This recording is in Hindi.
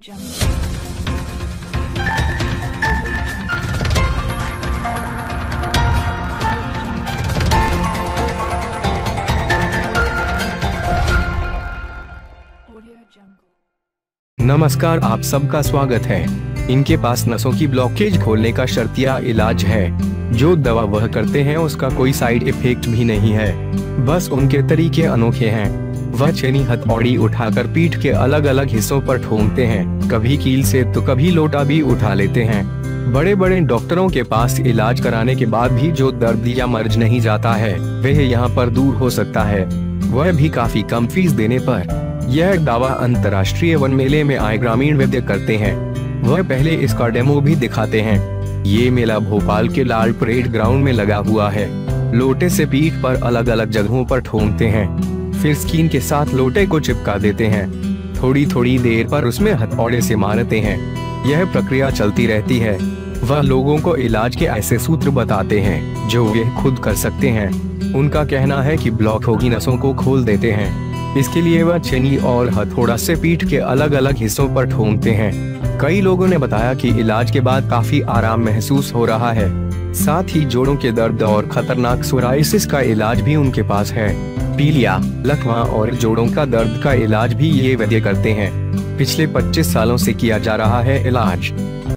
नमस्कार, आप सबका स्वागत है। इनके पास नसों की ब्लॉकेज खोलने का शर्तिया इलाज है। जो दवा वह करते हैं, उसका कोई साइड इफ़ेक्ट भी नहीं है। बस उनके तरीके अनोखे हैं। वह छेनी हथौड़ी उठाकर पीठ के अलग अलग हिस्सों पर ठोंकते हैं। कभी कील से तो कभी लोटा भी उठा लेते हैं। बड़े बड़े डॉक्टरों के पास इलाज कराने के बाद भी जो दर्द या मर्ज नहीं जाता है, वह यहाँ पर दूर हो सकता है। वह भी काफ़ी कम फ़ीस देने पर। यह दावा अंतर्राष्ट्रीय वन मेले में आए ग्रामीण वैद्य करते हैं। वह पहले इसका डेमो भी दिखाते हैं। ये मेला भोपाल के लाल परेड ग्राउंड में लगा हुआ है। लोटे से पीठ पर अलग अलग जगहों पर ठोंकते हैं। फिर स्कीन के साथ लोटे को चिपका देते हैं। थोड़ी थोड़ी देर पर उसमें हथौड़े से मारते हैं। यह प्रक्रिया चलती रहती है। वह लोगों को इलाज के ऐसे सूत्र बताते हैं, जो वे खुद कर सकते हैं। उनका कहना है कि ब्लॉक होगी, नसों को खोल देते हैं। इसके लिए वह छेनी और हथौड़ा से पीठ के अलग अलग हिस्सों पर ठोंकते हैं। कई लोगों ने बताया कि इलाज के बाद काफ़ी आराम महसूस हो रहा है। साथ ही जोड़ों के दर्द और खतरनाक सोराइसिस का इलाज भी उनके पास है। पीलिया लकवा और जोड़ों का दर्द का इलाज भी ये वैद्य करते हैं। पिछले 25 सालों से किया जा रहा है इलाज।